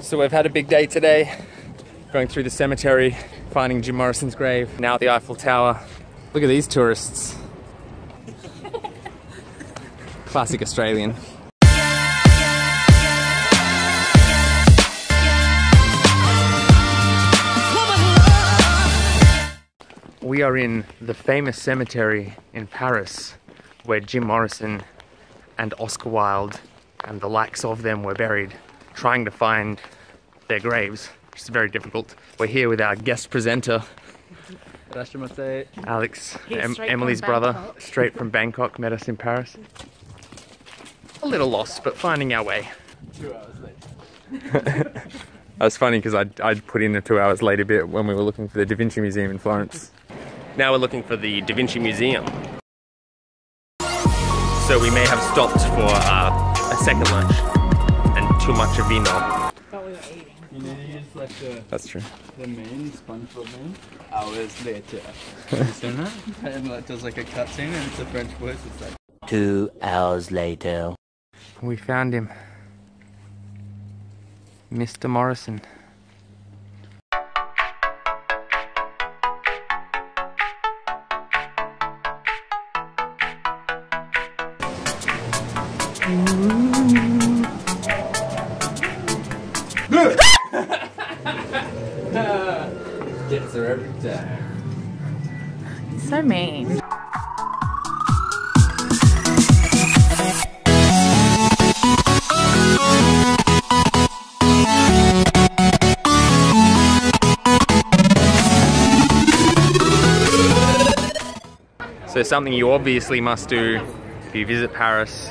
So we've had a big day today, going through the cemetery, finding Jim Morrison's grave, now the Eiffel Tower. Look at these tourists. Classic Australian. We are in the famous cemetery in Paris where Jim Morrison and Oscar Wilde and the likes of them were buried, trying to find their graves, which is very difficult. We're here with our guest presenter, Alex, em- Emily's brother, Bangkok. straight from Bangkok, met us in Paris. A little lost, but finding our way. Two hours That was funny because I'd, I'd put in a two hours later bit when we were looking for the Da Vinci Museum in Florence. Now we're looking for the Da Vinci Museum. So we may have stopped for uh, a second lunch and too much of vino. Thought we were eating. You know, you use like the, That's true. the main SpongeBob main oh, hours later. you seen that? And like does like a cutscene and it's a French voice. It's like Two hours later. We found him. Mr. Morrison. Mm-hmm. Gets her every time. So mean. So something you obviously must do if you visit Paris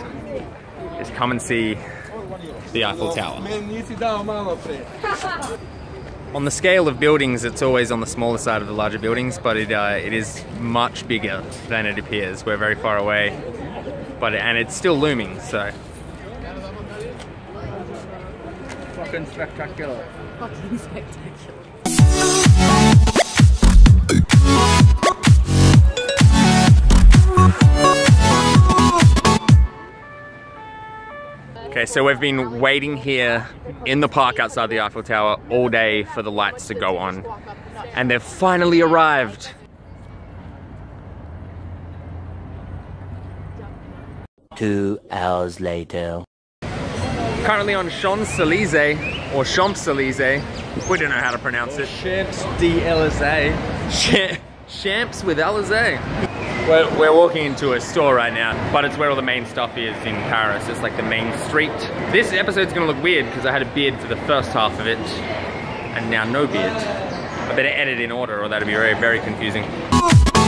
is come and see the Eiffel Tower. On the scale of buildings, it's always on the smaller side of the larger buildings, but it uh, it is much bigger than it appears. We're very far away, but and it's still looming. So Fucking spectacular. Fucking spectacular. Okay, so we've been waiting here in the park outside the Eiffel Tower all day for the lights to go on, and they've finally arrived. Two hours later. Currently on Champs Elysees or Champs Elysees. We don't know how to pronounce it. Champs DLSA. Champs with Alizé. We're, we're walking into a store right now, but it's where all the main stuff is in Paris. It's like the main street. This episode's gonna look weird because I had a beard for the first half of it, and now no beard. I better edit in order or that'd be very, very confusing.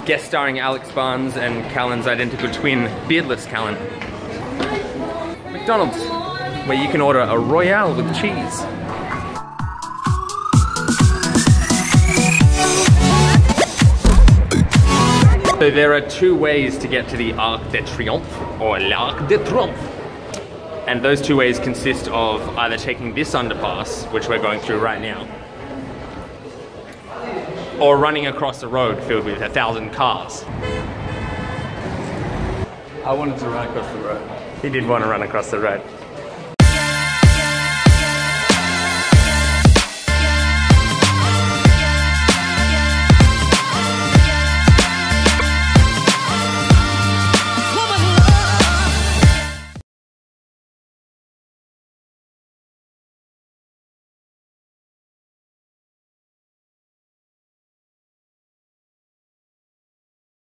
Guest starring Alex Barnes and Callan's identical twin, beardless Callan. McDonald's, where you can order a Royale with cheese. So there are two ways to get to the Arc de Triomphe or l'Arc de Triomphe. And those two ways consist of either taking this underpass, which we're going through right now, or running across a road filled with a thousand cars. I wanted to run across the road. He did want to run across the road.